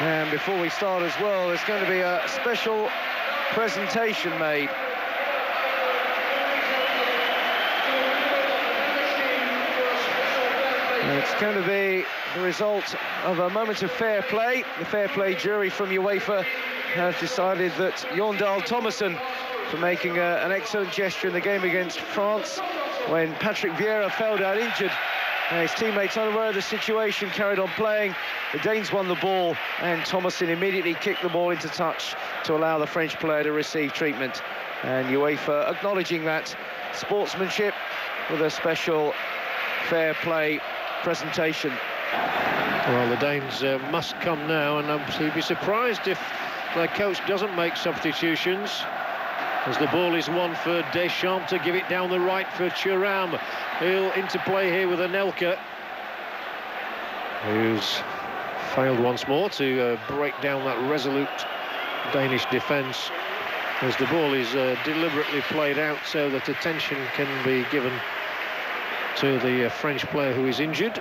And before we start as well, there's going to be a special presentation made. And it's going to be the result of a moment of fair play. The fair play jury from UEFA have decided that Jon Dahl Tomasson, for making a, an excellent gesture in the game against France, when Patrick Vieira fell down injured, his teammates, unaware of the situation, carried on playing. The Danes won the ball, and Tomasson immediately kicked the ball into touch to allow the French player to receive treatment. And UEFA acknowledging that sportsmanship with a special fair play presentation. Well, the Danes uh, must come now, and he'd be surprised if their coach doesn't make substitutions. As the ball is won for Deschamps to give it down the right for Thuram. He'll interplay here with Anelka, who's failed once more to uh, break down that resolute Danish defence as the ball is uh, deliberately played out so that attention can be given to the uh, French player who is injured.